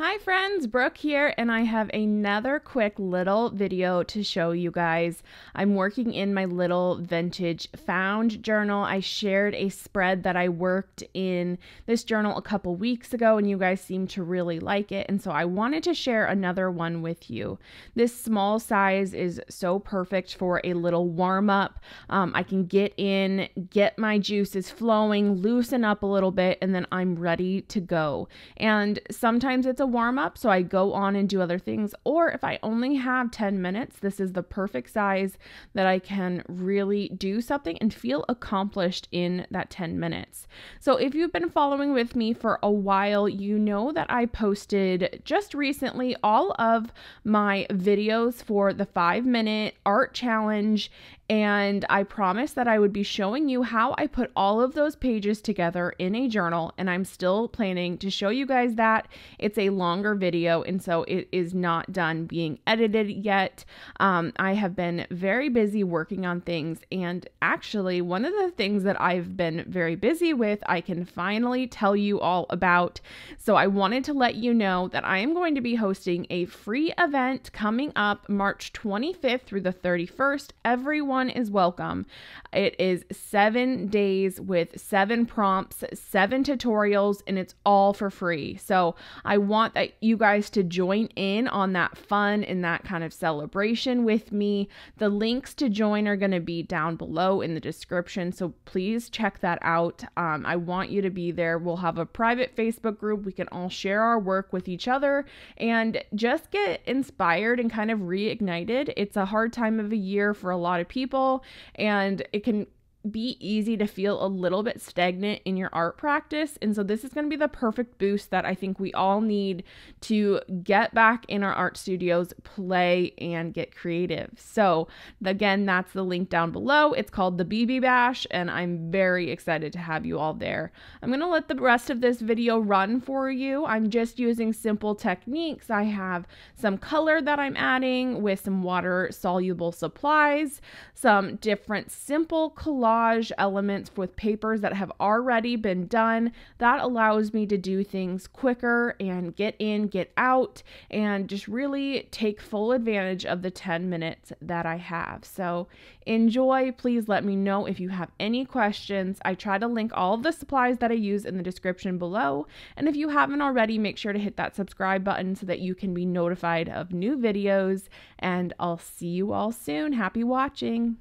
Hi friends, Brooke here, and I have another quick little video to show you guys. I'm working in my little vintage found journal. I shared a spread that I worked in this journal a couple weeks ago, and you guys seemed to really like it, and so I wanted to share another one with you. This small size is so perfect for a little warm up. Um, I can get in, get my juices flowing, loosen up a little bit, and then I'm ready to go. And sometimes it's a warm up, so I go on and do other things. Or if I only have 10 minutes, this is the perfect size that I can really do something and feel accomplished in that 10 minutes. So if you've been following with me for a while, you know that I posted just recently all of my videos for the five minute art challenge and I promised that I would be showing you how I put all of those pages together in a journal, and I'm still planning to show you guys that. It's a longer video, and so it is not done being edited yet. Um, I have been very busy working on things, and actually, one of the things that I've been very busy with, I can finally tell you all about. So, I wanted to let you know that I am going to be hosting a free event coming up March 25th through the 31st. Everyone everyone is welcome. It is seven days with seven prompts, seven tutorials, and it's all for free. So I want that you guys to join in on that fun and that kind of celebration with me. The links to join are going to be down below in the description. So please check that out. Um, I want you to be there. We'll have a private Facebook group. We can all share our work with each other and just get inspired and kind of reignited. It's a hard time of a year for a lot of people and it can be easy to feel a little bit stagnant in your art practice. And so, this is going to be the perfect boost that I think we all need to get back in our art studios, play, and get creative. So, again, that's the link down below. It's called the BB Bash, and I'm very excited to have you all there. I'm going to let the rest of this video run for you. I'm just using simple techniques. I have some color that I'm adding with some water soluble supplies, some different simple collage collage elements with papers that have already been done. That allows me to do things quicker and get in, get out, and just really take full advantage of the 10 minutes that I have. So enjoy. Please let me know if you have any questions. I try to link all the supplies that I use in the description below. And if you haven't already, make sure to hit that subscribe button so that you can be notified of new videos. And I'll see you all soon. Happy watching.